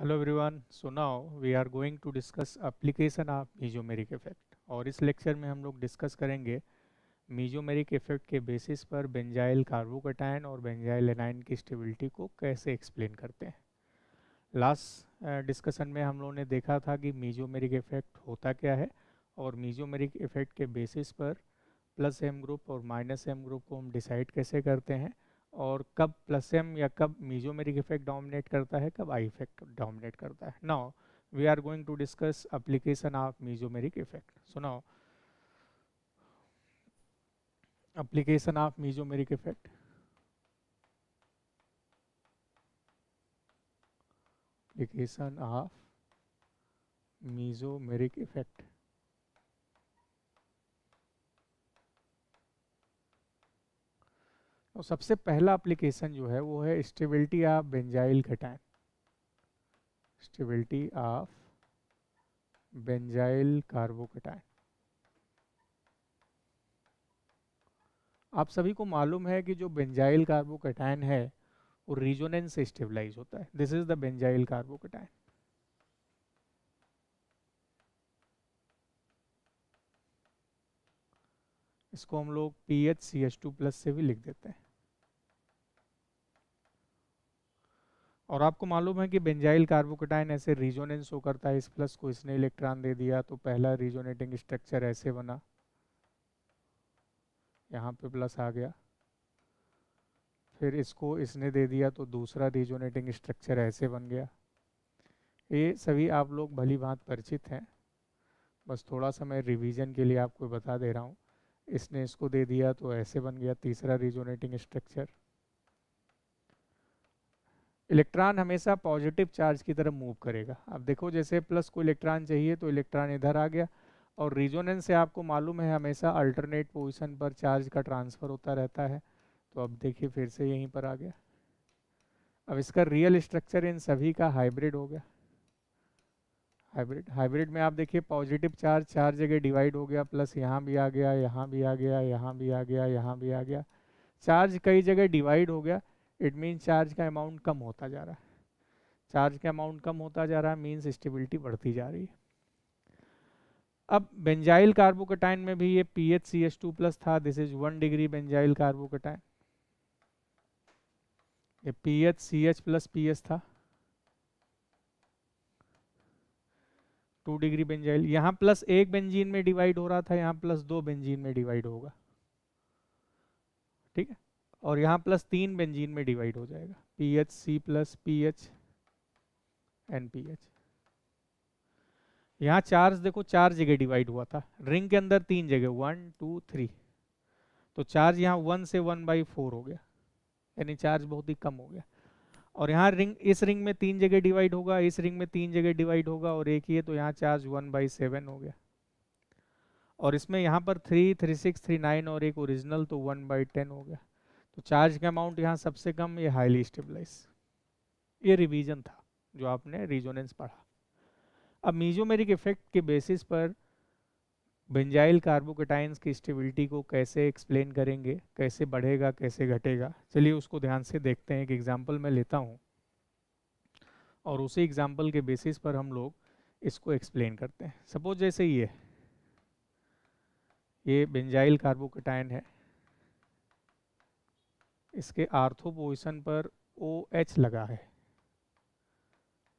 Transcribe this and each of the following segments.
hello everyone. So now we are going to discuss application of mesomeric effect और इस lecture में हम लोग डिस्कस करेंगे मीजोमेरिक इफ़ेक्ट के बेसिस पर बेंजाइल कार्बोकटायन और बेंजाइल एनाइन की स्टेबिलिटी को कैसे एक्सप्लेन करते हैं। लास्ट डिस्कशन में हम लोगों ने देखा था कि मीजोमेरिक इफ़ेक्ट होता क्या है और मीजोमेरिक इफ़ेक्ट के बेसिस पर प्लस एम ग्रुप और माइनस एम ग्रुप को हम डिसाइड कैसे करते हैं। और कब प्लस एम या कब मीजोमेरिक इफ़ेक्ट डोमिनेट करता है, कब आई इफ़ेक्ट डोमिनेट करता है। Now we are going to discuss application of mesomeric effect so now application of mesomeric effect. Application of mesomeric effect. तो सबसे पहला एप्लीकेशन जो है, वो है stability of benzyl cation stability of benzyl carbocation आप सभी को मालूम है कि जो बेंजाइल कार्बोकटायन है, वो रिजोनेंस से स्टेबलाइज होता है. This is the benzyl carbocation इसको हम लोग P H C H two plus से भी लिख देते हैं. और आपको मालूम है कि बेंजाइल कार्बोकटाइन ऐसे रिजोनेंस हो करता है, इस प्लस को इसने इलेक्ट्रॉन दे दिया तो पहला रिजोनेटिंग स्ट्रक्चर ऐसे बना। यहाँ पे प्लस आ गया। फिर इसको इसने दे दिया तो दूसरा रिजोनेटिंग स्ट्रक्चर ऐसे बन गया। ये सभी आप लोग भली भांत परिचित हैं। बस थोड़ा सा मैं रिवीजन के लिए आपको बता दे रहा हूँ। इसने इसको दे दिया तो ऐसे बन गया तीसरा रिजोनेटिंग स्ट्रक्चर इलेक्ट्रॉन हमेशा पॉजिटिव चार्ज की तरफ़ मूव करेगा। अब देखो जैसे प्लस को इलेक्ट्रॉन चाहिए तो इलेक्ट्रॉन इधर आ गया और रीजोनेंस से आपको मालूम है हमेशा अल्टरनेट पोजीशन पर चार्ज का ट्रांसफ़र होता रहता है। तो अब देखिए फिर से यहीं पर आ गया। अब इसका रियल स्ट्रक्चर इन सभी का हाइब्रिड हो गया। हाइब्रिड हाइब्रिड में आप देखिए पॉजिटिव चार्ज चार जगह डिवाइड हो गया। प्लस यहाँ भी आ गया, यहाँ भी आ गया, यहाँ भी आ गया, यहाँ भी आ गया। चार्ज कई जगह डिवाइड हो गया। इट मीन चार्ज का अमाउंट कम होता जा रहा है। चार्ज का अमाउंट कम होता जा रहा है मीन्स स्टेबिलिटी बढ़ती जा रही है। अब बेंजाइल कार्बोकटाइन में भी ये P H C H two plus था this is one degree benzyl carbocation ये P H C H plus P H था। टू डिग्री बेंजाइल यहाँ प्लस एक बेंजीन में डिवाइड हो रहा था, यहाँ प्लस दो बेंजीन में डिवाइड होगा। ठीक है? और यहाँ प्लस तीन बेंजीन में डिवाइड हो जाएगा। P H C plus P H N P H यहाँ चार्ज देखो, चार जगह डिवाइड हुआ था। रिंग के अंदर तीन जगह वन टू थ्री तो चार्ज यहाँ वन से वन बाई फोर हो गया। यानी चार्ज बहुत ही कम हो गया। और यहाँ रिंग इस रिंग में तीन जगह डिवाइड होगा, इस रिंग में तीन जगह डिवाइड होगा, और एक ही है तो यहाँ चार्ज वन बाई सेवन हो गया। और इसमें यहाँ पर three three six three nine और एक ओरिजिनल तो वन बाई टेन हो गया। तो चार्ज का अमाउंट यहाँ सबसे कम, ये हाईली स्टेबलाइज ये रिवीजन था, जो आपने रिजोनेंस पढ़ा। अब मीजोमेरिक इफ़ेक्ट के बेसिस पर बेंजाइल कार्बोकटाइंस की स्टेबिलिटी को कैसे एक्सप्लेन करेंगे, कैसे बढ़ेगा, कैसे घटेगा, चलिए उसको ध्यान से देखते हैं। एक एग्ज़ाम्पल मैं लेता हूँ और उसी एग्ज़ाम्पल के बेसिस पर हम लोग इसको एक्सप्लेन करते हैं। सपोज़ जैसे ये ये बेंजाइल कार्बोकेटाइन है। इसके आर्थो पोजिशन पर ओ एच लगा है।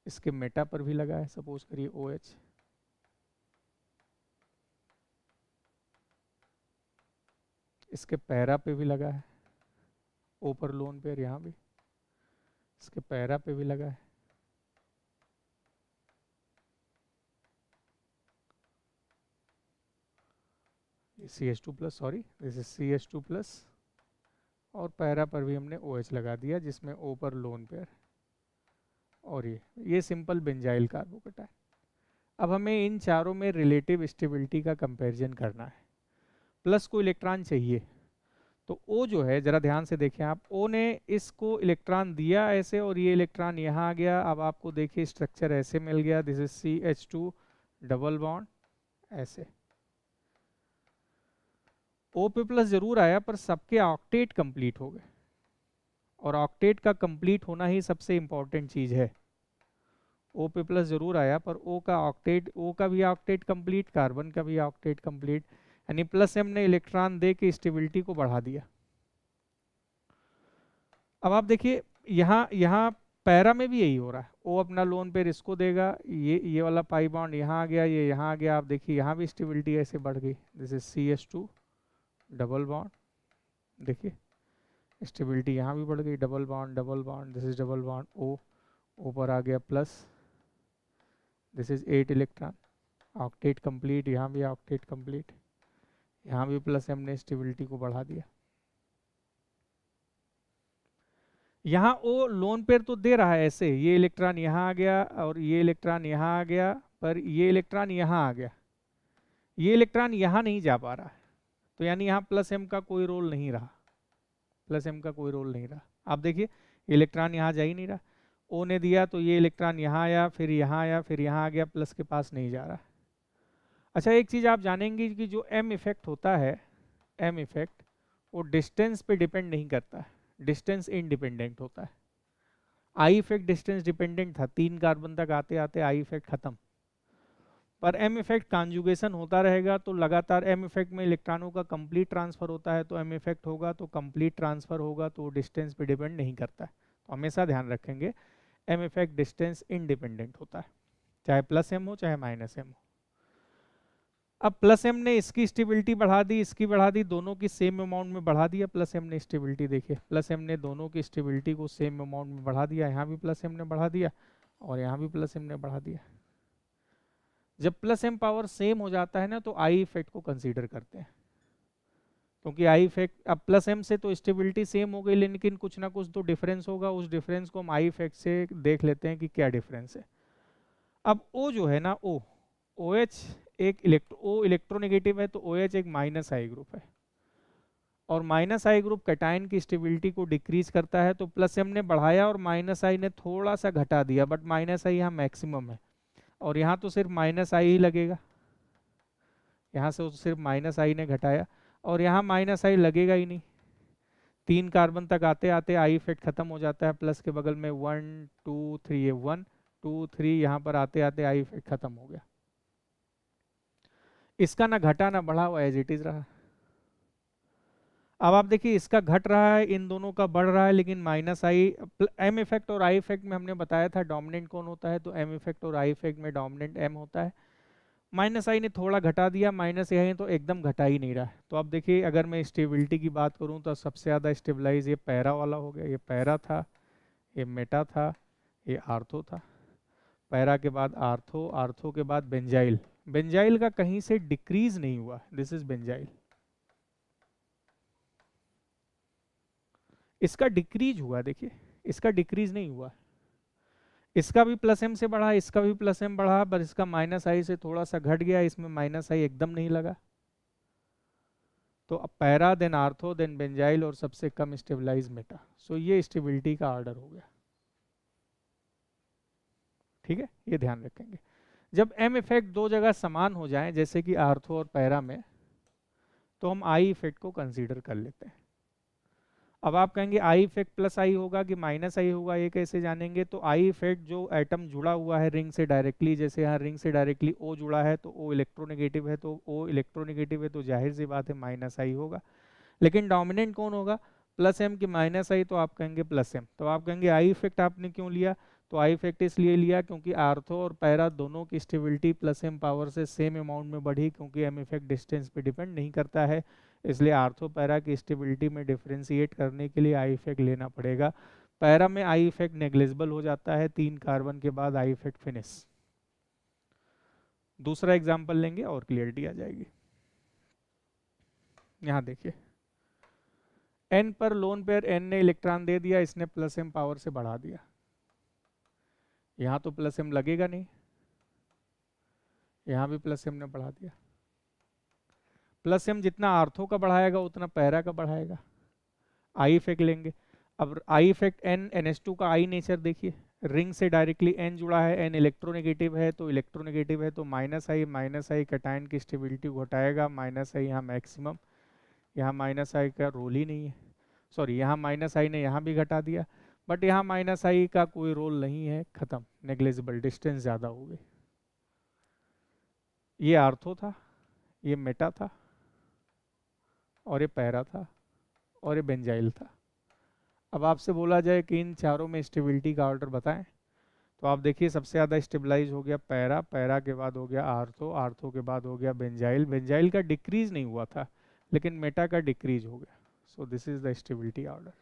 इसके मेटा पर भी लगा है, सपोज़ करिए ओ एच इसके पैरा पे भी लगा है ऊपर लोन पेयर यहाँ भी। इसके पैरा पे भी लगा है। C H two plus sorry this is C H two plus और पैरा पर भी हमने ओ OH लगा दिया, जिसमें ओ पर लोन पेयर और ये ये सिंपल बेंजाइल कार्बोकटाइन अब हमें इन चारों में रिलेटिव स्टेबिलिटी का कंपैरिजन करना है। प्लस को इलेक्ट्रॉन चाहिए। तो ओ जो है, ज़रा ध्यान से देखें आप ओ ने इसको इलेक्ट्रॉन दिया ऐसे और ये इलेक्ट्रॉन यहाँ आ गया। अब आपको देखिए स्ट्रक्चर ऐसे मिल गया। This is C H two double bond ऐसे। ओ पे प्लस ज़रूर आया, पर सबके ऑक्टेट कंप्लीट हो गए। और ऑक्टेट का कंप्लीट होना ही सबसे इंपॉर्टेंट चीज़ है। ओ पे प्लस ज़रूर आया, पर ओ का ऑक्टेट ओ का भी ऑक्टेट कंप्लीट कार्बन का भी ऑक्टेट कंप्लीट यानी प्लस एम ने इलेक्ट्रॉन दे के स्टेबिलिटी को बढ़ा दिया। अब आप देखिए, यहाँ यहाँ पैरा में भी यही हो रहा है। ओ अपना लोन पे इसको देगा, ये ये वाला पाई बॉन्ड यहाँ आ गया, ये यहाँ आ गया, आप देखिए, यहाँ भी स्टेबिलिटी ऐसे बढ़ गई। This is C S two double bond देखिए स्टेबिलिटी यहाँ भी बढ़ गई double bond double bond this is double bond O ऊपर आ गया plus this is eight electron octet complete यहाँ भी ऑक्टेट कंप्लीट यहाँ भी प्लस हमने स्टेबिलिटी को बढ़ा दिया। यहाँ ओ लोन पेयर तो दे रहा है ऐसे, ये इलेक्ट्रॉन यहाँ आ गया और ये इलेक्ट्रॉन यहाँ आ गया, पर ये इलेक्ट्रॉन यहाँ आ गया, ये इलेक्ट्रॉन यहाँ नहीं जा पा रहा है। तो यानी यहाँ प्लस एम का कोई रोल नहीं रहा। प्लस एम का कोई रोल नहीं रहा। आप देखिए इलेक्ट्रॉन यहाँ जा ही नहीं रहा। ओ ने दिया तो ये इलेक्ट्रॉन यहाँ आया, फिर यहाँ आया, फिर यहाँ आ गया प्लस के पास नहीं जा रहा। अच्छा एक चीज़ आप जानेंगे कि जो एम इफ़ेक्ट होता है एम इफ़ेक्ट वो डिस्टेंस पे डिपेंड नहीं करता है। डिस्टेंस इनडिपेंडेंट होता है। आई इफ़ेक्ट डिस्टेंस डिपेंडेंट था। तीन कार्बन तक आते आते आई इफ़ेक्ट खत्म। पर एम इफ़ेक्ट कॉन्जुगेशन होता रहेगा तो लगातार एम इफ़ेक्ट में इलेक्ट्रॉनों का कंप्लीट ट्रांसफ़र होता है तो एम इफ़ेक्ट होगा तो कंप्लीट ट्रांसफ़र होगा तो डिस्टेंस पे डिपेंड नहीं करता है। तो हमेशा ध्यान रखेंगे एम इफ़ेक्ट डिस्टेंस इनडिपेंडेंट होता है, चाहे प्लस एम हो, चाहे माइनस एम हो। अब प्लस एम ने इसकी स्टेबिलिटी बढ़ा दी, इसकी बढ़ा दी, दोनों की सेम अमाउंट में बढ़ा दिया प्लस एम ने स्टेबिलिटी देखिए प्लस एम ने दोनों की स्टेबिलिटी को सेम अमाउंट में बढ़ा दिया, यहाँ भी प्लस एम ने बढ़ा दिया, और यहाँ भी प्लस एम ने बढ़ा दिया। जब प्लस एम पावर सेम हो जाता है ना तो आई इफ़ेक्ट को कंसीडर करते हैं। क्योंकि आई इफ़ेक्ट अब प्लस एम से तो स्टेबिलिटी सेम हो गई, लेकिन कुछ ना कुछ तो डिफरेंस होगा। उस डिफरेंस को हम आई इफ़ेक्ट से देख लेते हैं कि क्या डिफरेंस है। अब ओ जो है ना ओ ओ एच एक इलेक्ट्रो ओ इलेक्ट्रोनेगेटिव है तो ओ एच एक माइनस आई ग्रुप है। और माइनस आई ग्रुप कटाइन की स्टेबिलिटी को डिक्रीज करता है तो प्लस एम ने बढ़ाया और माइनस आई ने थोड़ा सा घटा दिया बट माइनस आई यहाँ मैक्सिमम है। और यहाँ तो सिर्फ़ माइनस आई ही लगेगा। यहाँ से सिर्फ़ माइनस आई ने घटाया और यहाँ माइनस आई लगेगा ही नहीं। तीन कार्बन तक आते आते आई इफ़ेक्ट खत्म हो जाता है प्लस के बगल में वन टू थ्री ये वन टू थ्री यहाँ पर आते आते आई इफ़ेक्ट खत्म हो गया। इसका ना घटा ना बढ़ा हुआ एज इट इज़ रहा। अब आप देखिए, इसका घट रहा है, इन दोनों का बढ़ रहा है, लेकिन माइनस आई एम इफ़ेक्ट और आई इफ़ेक्ट में हमने बताया था डोमिनेंट कौन होता है तो एम इफ़ेक्ट और आई इफ़ेक्ट में डोमिनेंट एम होता है। माइनस आई ने थोड़ा घटा दिया माइनस ए आई तो एकदम घटा ही नहीं रहा है। तो अब देखिए, अगर मैं स्टेबिलिटी की बात करूँ तो सबसे ज़्यादा स्टेबलाइज ये पैरा वाला हो गया, ये पैरा था, ये मेटा था, ये आर्थो था। पैरा के बाद आर्थो आर्थो के बाद बेंजाइल बेंजाइल का कहीं से डिक्रीज नहीं हुआ दिस इज़ बेंजाइल इसका डिक्रीज हुआ देखिए, इसका डिक्रीज नहीं हुआ इसका भी प्लस एम से बढ़ा, इसका भी प्लस एम बढ़ा, पर इसका माइनस आई से थोड़ा सा घट गया, इसमें माइनस आई एकदम नहीं लगा। तो अब para then ortho then benzyl और सबसे कम स्टेबलाइज मेटा सो ये स्टेबिलिटी का ऑर्डर हो गया। ठीक है? ये ध्यान रखेंगे। जब एम इफ़ेक्ट दो जगह समान हो जाए, जैसे कि आर्थो और पैरा में तो हम आई इफ़ेक्ट को कंसीडर कर लेते हैं। अब आप कहेंगे आई इफ़ेक्ट प्लस आई होगा कि माइनस आई होगा, ये कैसे जानेंगे? तो आई इफ़ेक्ट जो एटम जुड़ा हुआ है रिंग से डायरेक्टली जैसे यहाँ रिंग से डायरेक्टली ओ जुड़ा है तो ओ इलेक्ट्रोनेगेटिव है तो ओ इलेक्ट्रोनेगेटिव है तो ज़ाहिर सी बात है माइनस आई होगा। लेकिन डोमिनेंट कौन होगा? प्लस एम की माइनस आई तो आप कहेंगे प्लस एम तो आप कहेंगे आई इफ़ेक्ट आपने क्यों लिया? तो आई इफ़ेक्ट इसलिए लिया क्योंकि आर्थो और पैरा दोनों की स्टेबिलिटी प्लस एम पावर से सेम अमाउंट में बढ़ी, क्योंकि एम इफ़ेक्ट डिस्टेंस पे डिपेंड नहीं करता है। इसलिए आर्थो पैरा की स्टेबिलिटी में डिफ्रेंशिएट करने के लिए आई इफ़ेक्ट लेना पड़ेगा। पैरा में आई इफ़ेक्ट नेग्लेजिबल हो जाता है, तीन कार्बन के बाद आई इफ़ेक्ट फिनिश। दूसरा एग्ज़ाम्पल लेंगे और क्लियरिटी आ जाएगी। यहाँ देखिए। एन पर लोन पेयर एन ने इलेक्ट्रॉन दे दिया, इसने प्लस एम पावर से बढ़ा दिया। यहाँ तो प्लस एम लगेगा नहीं। यहाँ भी प्लस एम ने बढ़ा दिया। प्लस एम जितना आर्थो का बढ़ाएगा, उतना पैरा का बढ़ाएगा। आई इफ़ेक्ट लेंगे। अब I effect N N S two का आई नेचर देखिए। रिंग से डायरेक्टली एन जुड़ा है एन इलेक्ट्रोनेगेटिव है तो इलेक्ट्रोनेगेटिव है तो माइनस आई माइनस आई कटाइन की स्टेबिलिटी घटाएगा। माइनस आई यहाँ मैक्सिमम यहाँ माइनस आई का रोल ही नहीं है। सॉरी यहाँ माइनस आई ने यहाँ भी घटा दिया। बट यहाँ माइनस आई का कोई रोल नहीं है। खत्म। नेग्लेजिबल डिस्टेंस ज़्यादा हो गई। ये आर्थो था। ये मेटा था। और ये पैरा था और ये बेंजाइल था। अब आपसे बोला जाए कि इन चारों में स्टेबिलिटी का ऑर्डर बताएँ तो आप देखिए सबसे ज़्यादा स्टेबलाइज हो गया पैरा पैरा के बाद हो गया आर्थो आर्थो के बाद हो गया बेंजाइल। बेंजाइल का डिक्रीज नहीं हुआ था, लेकिन मेटा का डिक्रीज हो गया। So this is the stability order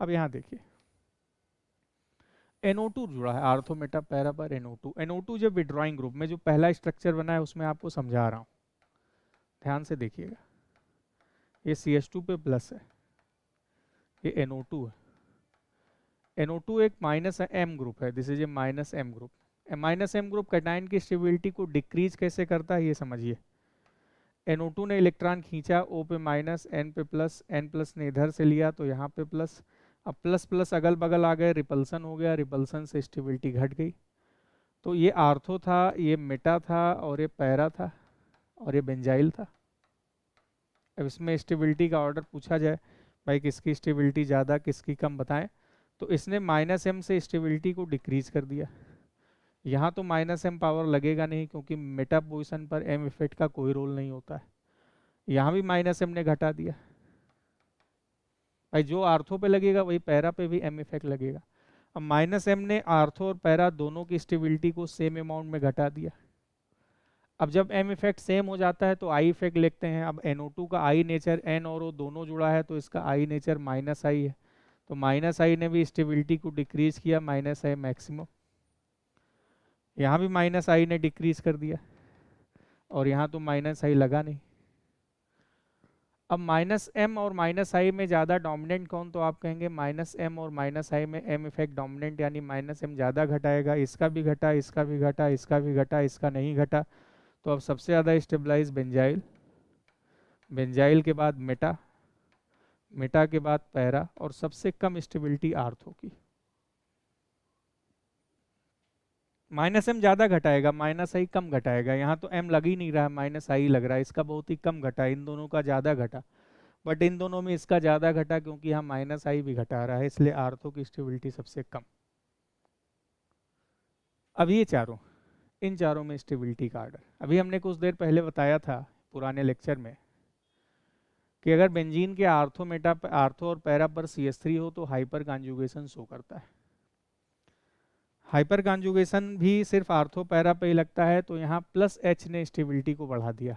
अब यहाँ देखिए। NO2 जुड़ा है आर्थोमेटा पैरा पर NO2 NO2 जब विड्रॉइंग ग्रुप में जो पहला स्ट्रक्चर बना है, उसमें आपको समझा रहा हूँ। ध्यान से देखिएगा। ये सी एच टू पे प्लस है। ये एनओ टू है। एनओ टू एक माइनस एम ग्रुप है। This is a minus M group minus M group cation की स्टेबिलिटी को डिक्रीज कैसे करता है, ये समझिए। NO2 ने इलेक्ट्रॉन खींचा ओ पे माइनस एन पे प्लस एन प्लस ने इधर से लिया तो यहाँ पे प्लस अब प्लस प्लस अगल बगल आ गए रिपल्सन हो गया रिपल्सन से स्टेबिलिटी घट गई। तो ये आर्थो था, ये मेटा था और ये पैरा था। और ये बेंजाइल था। अब इसमें स्टेबिलिटी का ऑर्डर पूछा जाए, भाई किसकी स्टेबिलिटी ज़्यादा, किसकी कम बताएँ? तो इसने माइनस एम से स्टेबिलिटी को डिक्रीज कर दिया। यहाँ तो माइनस एम पावर लगेगा नहीं, क्योंकि मेटा पोजिशन पर एम इफ़ेक्ट का कोई रोल नहीं होता है। यहाँ भी माइनस एम ने घटा दिया। भाई जो आर्थो पे लगेगा, वही पैरा पे भी एम इफ़ेक्ट लगेगा। अब माइनस एम ने आर्थो और पैरा दोनों की स्टेबिलिटी को सेम अमाउंट में घटा दिया। अब जब एम इफ़ेक्ट सेम हो जाता है तो आई इफ़ेक्ट लिखते हैं। अब NO2 का आई नेचर एन और ओ दोनों जुड़ा है तो इसका आई नेचर माइनस आई है। तो माइनस आई ने भी स्टेबिलिटी को डिक्रीज किया माइनस आई मैक्सिमम यहाँ भी माइनस आई ने डिक्रीज कर दिया, और यहाँ तो माइनस आई लगा नहीं। अब माइनस एम और माइनस आई में ज़्यादा डोमिनेंट कौन तो आप कहेंगे माइनस एम और माइनस आई में एम इफ़ेक्ट डोमिनेंट यानी माइनस एम ज़्यादा घटाएगा, इसका भी घटा, इसका भी घटा, इसका भी घटा, इसका नहीं घटा। तो अब सबसे ज़्यादा स्टेबलाइज बेंजाइल बेंजाइल के बाद मेटा मेटा के बाद पैरा और सबसे कम स्टेबिलिटी आर्थो की माइनस एम ज़्यादा घटाएगा माइनस आई कम घटाएगा। यहाँ तो एम लग ही नहीं रहा है माइनस आई लग रहा है। इसका बहुत ही कम घटा, इन दोनों का ज़्यादा घटा। बट इन दोनों में इसका ज़्यादा घटा क्योंकि यहाँ माइनस आई भी घटा रहा है, इसलिए आर्थो की स्टेबिलिटी सबसे कम। अब ये चारों। इन चारों में स्टेबिलिटी का आर्डर। अभी हमने कुछ देर पहले बताया था पुराने लेक्चर में कि अगर बेंजीन के आर्थो मेटा आर्थो और पैरा पर सी एस थ्री हो तो हाइपर कॉन्जुगेशन शो करता है। हाइपर कॉन्जुगेशन भी सिर्फ़ आर्थो पैरा पे ही लगता है तो यहाँ प्लस एच ने स्टेबिलिटी को बढ़ा दिया।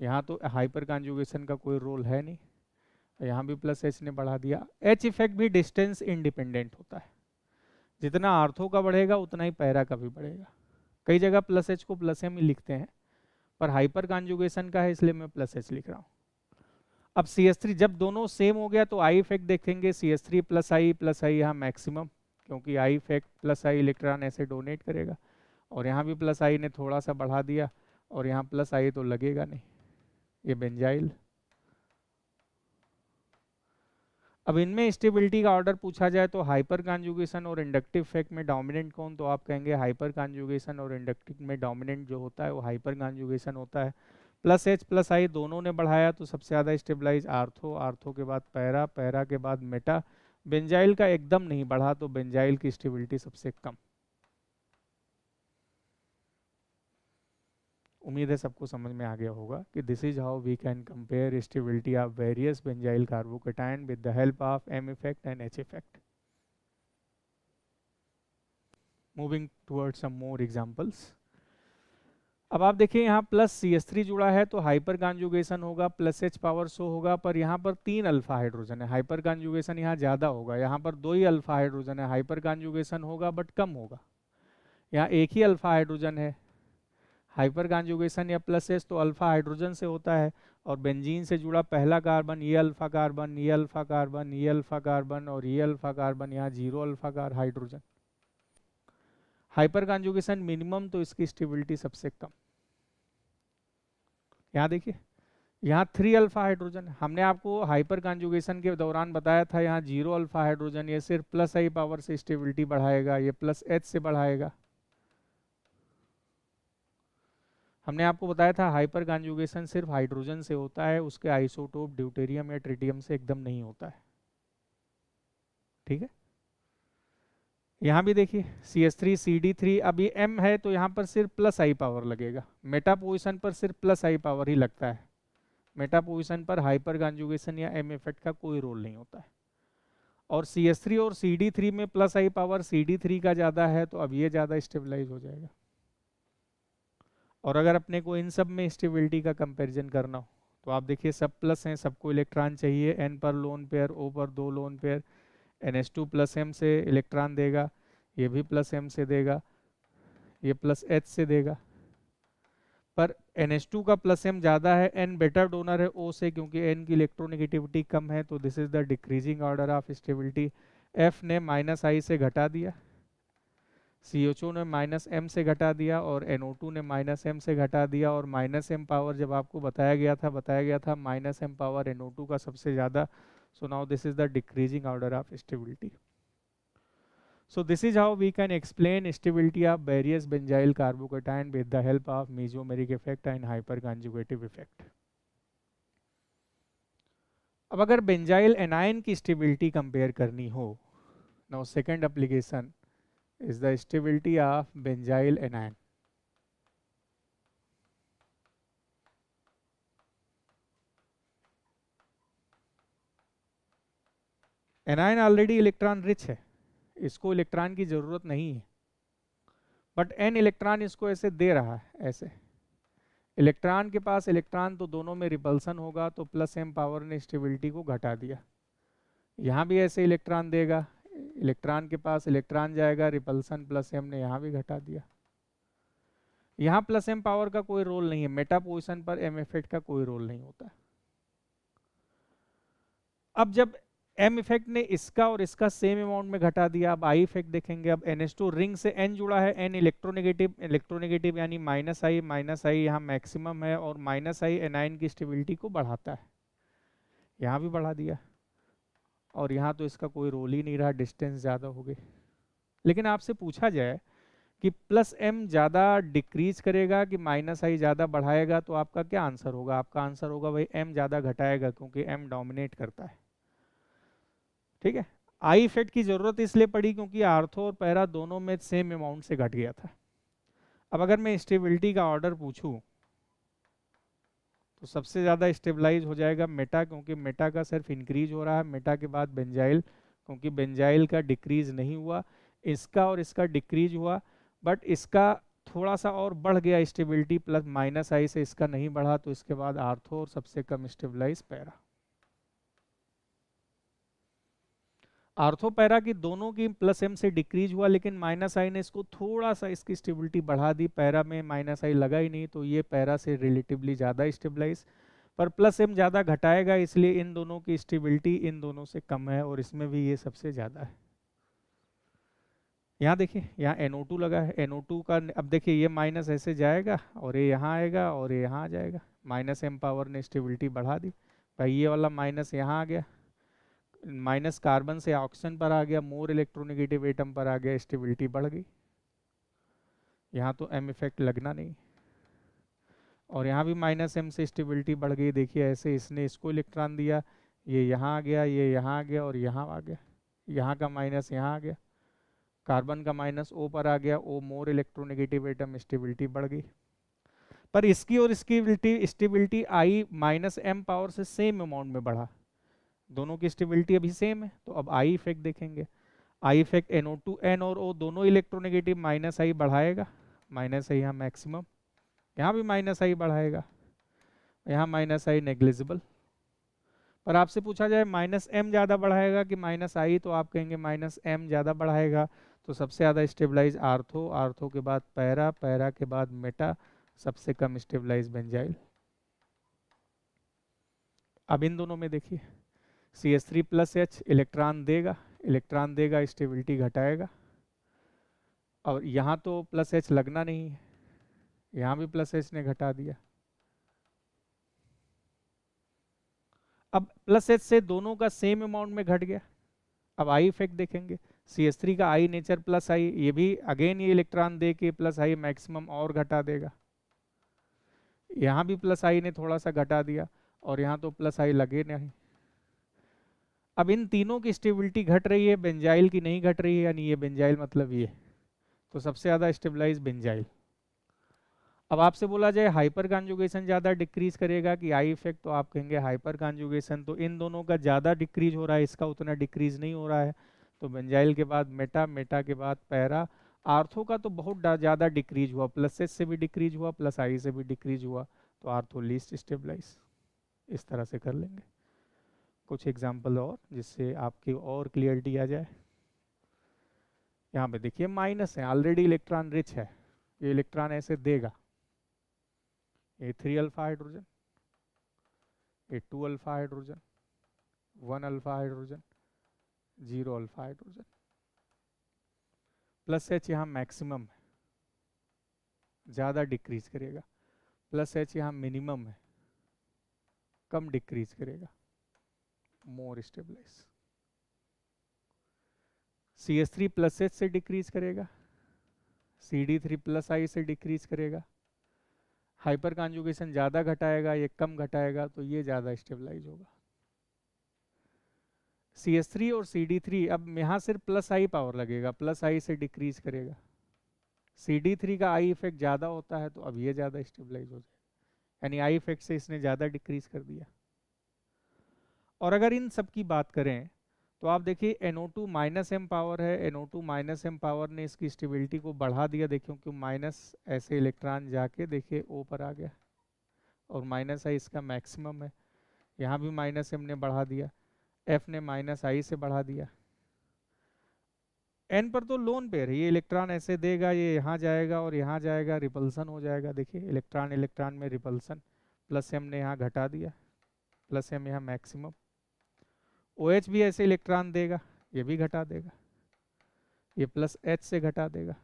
यहाँ तो हाइपर कॉन्जुगेशन का कोई रोल है नहीं। यहाँ भी प्लस एच ने बढ़ा दिया। एच इफ़ेक्ट भी डिस्टेंस इंडिपेंडेंट होता है। जितना आर्थो का बढ़ेगा, उतना ही पैरा का भी बढ़ेगा। कई जगह प्लस एच को प्लस एम ही लिखते हैं, पर हाइपर कॉन्जुगेशन का है, इसलिए मैं प्लस एच लिख रहा हूँ। अब सी एस थ्री जब दोनों सेम हो गया तो आई इफ़ेक्ट देखेंगे C S three plus I plus I यहाँ मैक्सिमम क्योंकि I effect plus I electron ऐसे डोनेट करेगा। और यहाँ भी प्लस आई ने थोड़ा सा बढ़ा दिया, और यहाँ प्लस आई तो लगेगा नहीं। ये बेंजाइल अब इनमें स्टेबिलिटी का ऑर्डर पूछा जाए तो हाइपर कॉन्जुगेशन और इंडक्टिव इफ़ेक्ट में डोमिनेंट कौन? तो आप कहेंगे हाइपर कॉन्जुगेशन और इंडक्टिव में डोमिनेंट जो होता है वो हाइपर कॉन्जुगेशन होता है। प्लस एच प्लस आई दोनों ने बढ़ाया तो सबसे ज़्यादा स्टेबलाइज आर्थो। आर्थो के बाद पैरा पैरा के बाद मेटा बेंजाइल का एकदम नहीं बढ़ा तो बेंजाइल की स्टेबिलिटी सबसे कम। उम्मीद है सबको समझ में आ गया होगा कि this is how we can compare stability of various benzyl carbocation with the help of M effect and H effect moving towards some more examples. अब आप देखिए यहाँ प्लस सी एस थ्री जुड़ा है तो हाइपर कॉन्जुगेशन होगा प्लस एच पावर शो होगा, पर यहाँ पर तीन अल्फ़ा हाइड्रोजन है। हाइपर कॉन्जुगेशन यहाँ ज़्यादा होगा। यहाँ पर दो ही अल्फ़ा हाइड्रोजन है। हाइपर कॉन्जुगेशन होगा बट कम होगा। यहाँ एक ही अल्फ़ा हाइड्रोजन है। हाइपर कॉन्जुगेशन या प्लस एच तो अल्फ़ा हाइड्रोजन से होता है और बेंजीन से जुड़ा पहला कार्बन, ये अल्फ़ा कार्बन, ये अल्फ़ा कार्बन, ये अल्फ़ा कार्बन और ये अल्फ़ा कार्बन, यहाँ ज़ीरो अल्फ़ा कार हाइड्रोजन। हाइपर कॉन्जुगेशन मिनिमम तो इसकी स्टेबिलिटी सबसे कम। यहाँ देखिए, यहाँ थ्री अल्फ़ा हाइड्रोजन, हमने आपको हाइपर कॉन्जुगेशन के दौरान बताया था, यहाँ ज़ीरो अल्फ़ा हाइड्रोजन, ये सिर्फ़ प्लस आई पावर से स्टेबिलिटी बढ़ाएगा, ये प्लस एच से बढ़ाएगा। हमने आपको बताया था हाइपर कॉन्जुगेशन सिर्फ़ हाइड्रोजन से होता है, उसके आइसोटोप, ड्यूटेरियम या ट्रिटियम से एकदम नहीं होता है। ठीक है? यहाँ भी देखिए C S three C D three अभी एम है तो यहाँ पर सिर्फ़ प्लस आई पावर लगेगा। मेटा पोजिशन पर सिर्फ़ प्लस आई पावर ही लगता है। मेटा पोजिशन पर हाइपर कॉन्जुगेशन या एम इफ़ेक्ट का कोई रोल नहीं होता है। और सी एस थ्री और सी डी थ्री में plus I power C D three का ज़्यादा है तो अब ये ज़्यादा स्टेबलाइज हो जाएगा। और अगर अपने को इन सब में स्टेबिलिटी का कंपैरिजन करना हो तो आप देखिए सब प्लस हैं, सबको इलेक्ट्रॉन चाहिए। एन पर लोन पेयर ओ पर दो lone pair N S two plus M से इलेक्ट्रॉन देगा, ये भी प्लस एम से देगा, ये प्लस एच से देगा। पर एन टू का प्लस एम ज़्यादा है एन बेटर डोनर है ओ से, क्योंकि एन की इलेक्ट्रोनिगेटिविटी कम है तो this is the decreasing order of stability F ने माइनस आई से घटा दिया। सी एच ओ ने माइनस एम से घटा दिया और NO2 ने माइनस एम से घटा दिया और माइनस एम पावर जब आपको बताया गया था, बताया गया था माइनस एम पावर NO2 का सबसे ज़्यादा so now this is the decreasing order of stability So this is how we can explain stability of various benzyl carbocation with the help of mesomeric effect and hyperconjugative effect. अब अगर benzyl anion की stability compare करनी हो now second application is the stability of benzyl anion anion already electron rich है. इसको electron की ज़रूरत नहीं है. बट एन इलेक्ट्रॉन इसको ऐसे दे रहा है, ऐसे. इलेक्ट्रॉन के पास इलेक्ट्रॉन तो दोनों में रिपल्सन होगा तो प्लस एम पावर ने स्टेबिलिटी को घटा दिया. यहाँ भी ऐसे इलेक्ट्रॉन देगा. इलेक्ट्रॉन के पास इलेक्ट्रॉन जाएगा, रिपल्सन प्लस एम ने यहाँ भी घटा दिया। यहाँ प्लस एम पावर का कोई रोल नहीं है, मेटा पोजिशन पर एम इफ़ेक्ट का कोई रोल नहीं होता। अब जब एम इफ़ेक्ट ने इसका और इसका सेम अमाउंट में घटा दिया, अब आई इफ़ेक्ट देखेंगे, अब एन रिंग से एन जुड़ा है एन इलेक्ट्रोनेगेटिव इलेक्ट्रोनेगेटिव यानी माइनस आई माइनस आई यहाँ मैक्सिमम है और माइनस आई एनाइन की स्टेबिलिटी को बढ़ाता है। यहाँ भी बढ़ा दिया। और यहाँ तो इसका कोई रोल ही नहीं रहा डिस्टेंस ज़्यादा हो गई। लेकिन आपसे पूछा जाए कि प्लस एम ज़्यादा डिक्रीज करेगा कि माइनस आई ज़्यादा बढ़ाएगा तो आपका क्या आंसर होगा? आपका आंसर होगा भाई एम ज़्यादा घटाएगा क्योंकि एम डोमिनेट करता है। ठीक है? आई इफ़ेक्ट की ज़रूरत इसलिए पड़ी क्योंकि आर्थो और पैरा दोनों में सेम अमाउंट से घट गया था। अब अगर मैं स्टेबिलिटी का ऑर्डर पूछूँ तो सबसे ज़्यादा स्टेबलाइज हो जाएगा मेटा क्योंकि मेटा का सिर्फ़ इंक्रीज हो रहा है। मेटा के बाद बेंजाइल क्योंकि बेंजाइल का डिक्रीज नहीं हुआ। इसका और इसका डिक्रीज हुआ बट इसका थोड़ा सा और बढ़ गया स्टेबिलिटी प्लस माइनस आई से इसका नहीं बढ़ा तो इसके बाद आर्थो और सबसे कम स्टेबलाइज पैरा। आर्थोपैरा की दोनों की प्लस एम से डिक्रीज हुआ, लेकिन माइनस आई ने इसको थोड़ा सा इसकी स्टेबिलिटी बढ़ा दी। पैरा में माइनस आई लगा ही नहीं तो ये पैरा से रिलेटिवली ज़्यादा स्टेबलाइज। पर प्लस एम ज़्यादा घटाएगा, इसलिए इन दोनों की स्टेबिलिटी इन दोनों से कम है और इसमें भी ये सबसे ज़्यादा है। यहाँ देखिए, यहाँ NO2 लगा है। NO2 का अब देखिए, ये माइनस ऐसे जाएगा और ये यहाँ आएगा और ये यहाँ आ जाएगा। माइनस एम पावर ने स्टेबिलिटी बढ़ा दी। भाई, ये वाला माइनस यहाँ आ गया। माइनस कार्बन से ऑक्सीजन पर आ गया, मोर इलेक्ट्रोनिगेटिव एटम पर आ गया, स्टेबिलिटी बढ़ गई। यहाँ तो एम इफ़ेक्ट लगना नहीं। और यहाँ भी माइनस एम से स्टेबिलिटी बढ़ गई, देखिए ऐसे इसने इसको इलेक्ट्रॉन दिया, ये यहाँ आ गया, ये यहाँ आ गया और यहाँ आ गया। यहाँ का माइनस यहाँ आ गया। कार्बन का माइनस ओ पर आ गया O more electronegative atom, stability बढ़ गई। पर इसकी और इसकी स्टेबिलिटी आई माइनस एम पावर से सेम अमाउंट में बढ़ा। दोनों की स्टेबिलिटी अभी सेम है तो अब आई इफ़ेक्ट देखेंगे। I effect N two N और ओ दोनों इलेक्ट्रोनेगेटिव माइनस आई बढ़ाएगा। माइनस आई यहाँ मैक्सिमम यहाँ भी माइनस आई बढ़ाएगा। यहाँ माइनस आई नेग्लिजिबल पर आपसे पूछा जाए माइनस एम ज़्यादा बढ़ाएगा कि माइनस आई तो आप कहेंगे माइनस एम ज़्यादा बढ़ाएगा। तो सबसे ज़्यादा स्टेबलाइज आर्थो आर्थो के बाद पैरा पैरा के बाद मेटा सबसे कम स्टेबलाइज बेंजाइल अब इन दोनों में देखिए। C S three plus H electron देगा इलेक्ट्रॉन देगा स्टेबिलिटी घटाएगा। और यहाँ तो प्लस एच लगना नहीं है, यहाँ भी प्लस एच ने घटा दिया। अब प्लस एच से दोनों का सेम अमाउंट में घट गया। अब आई इफ़ेक्ट देखेंगे सी एस थ्री का आई नेचर प्लस आई ये भी अगेन ये इलेक्ट्रॉन दे के प्लस आई मैक्सिमम और घटा देगा। यहाँ भी प्लस आई ने थोड़ा सा घटा दिया, और यहाँ तो प्लस आई लगे नहीं। अब इन तीनों की स्टेबिलिटी घट रही है बेंजाइल की नहीं घट रही है, यानी ये बेंजाइल मतलब ये। तो सबसे ज़्यादा स्टेबलाइज बेंजाइल अब आपसे बोला जाए हाइपर कॉन्जुगेशन ज़्यादा डिक्रीज करेगा कि आई इफ़ेक्ट तो आप कहेंगे हाइपर कॉन्जुगेशन तो इन दोनों का ज़्यादा डिक्रीज हो रहा है, इसका उतना डिक्रीज नहीं हो रहा है। तो बेंजाइल के बाद मेटा मेटा के बाद पैरा आर्थो का तो बहुत ज़्यादा डिक्रीज हुआ प्लस एस से भी डिक्रीज हुआ प्लस आई से भी डिक्रीज हुआ तो आर्थो लीस्ट स्टेबलाइज इस तरह से कर लेंगे। कुछ एग्ज़ाम्पल और, जिससे आपकी और क्लियरिटी आ जाए। यहाँ पे देखिए माइनस है ऑलरेडी इलेक्ट्रॉन रिच है। ये इलेक्ट्रॉन ऐसे देगा। A three alpha hydrogen A two alpha hydrogen one alpha hydrogen zero alpha hydrogen plus H यहाँ मैक्सिमम है। ज़्यादा डिक्रीज करेगा। प्लस एच यहाँ मिनिमम है। कम डिक्रीज करेगा। More stabilize C S three plus H से डिक्रीज करेगा. C D three plus I से डिक्रीज करेगा. हाइपर कॉन्जुगेशन ज़्यादा घटाएगा, ये कम घटाएगा तो ये ज़्यादा स्टेबलाइज होगा. सी एस थ्री और सी डी थ्री अब यहाँ सिर्फ़ प्लस आई पावर लगेगा प्लस आई से डिक्रीज करेगा. सी डी थ्री का आई इफ़ेक्ट ज़्यादा होता है तो अब ये ज़्यादा स्टेबलाइज हो जाएगा. यानी आई इफ़ेक्ट से इसने ज़्यादा डिक्रीज कर दिया. और अगर इन सब की बात करें तो आप देखिए NO two minus M power है। NO two minus M power ने इसकी स्टेबिलिटी को बढ़ा दिया। देखिए क्योंकि माइनस ऐसे इलेक्ट्रॉन जाके देखिए ओ पर आ गया। और माइनस आई इसका मैक्सिमम है। यहाँ भी माइनस एम ने बढ़ा दिया। एफ़ ने माइनस आई से बढ़ा दिया। एन पर तो लोन पेयर है। ये इलेक्ट्रॉन ऐसे देगा, ये यहाँ जाएगा और यहाँ जाएगा रिपल्सन हो जाएगा। देखिए इलेक्ट्रॉन इलेक्ट्रॉन में रिपल्सन प्लस एम ने यहाँ घटा दिया। प्लस एम यहाँ मैक्सिमम ओ OH भी ऐसे इलेक्ट्रॉन देगा, ये भी घटा देगा, ये प्लस एच से घटा देगा।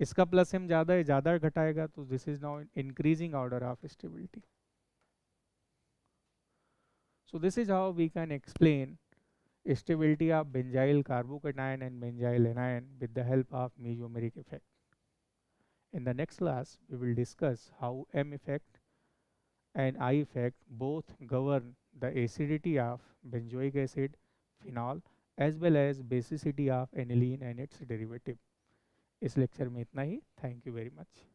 इसका प्लस एम ज़्यादा है, ज़्यादा घटाएगा तो this is now increasing order of stability so this is how we can explain stability of benzyl carbocation and benzyl anion with the help of mesomeric effect in the next class we will discuss how M effect and i effect both govern the acidity of benzoic acid, phenol as well as basicity of aniline and its derivative. इस lecture में इतना ही thank you very much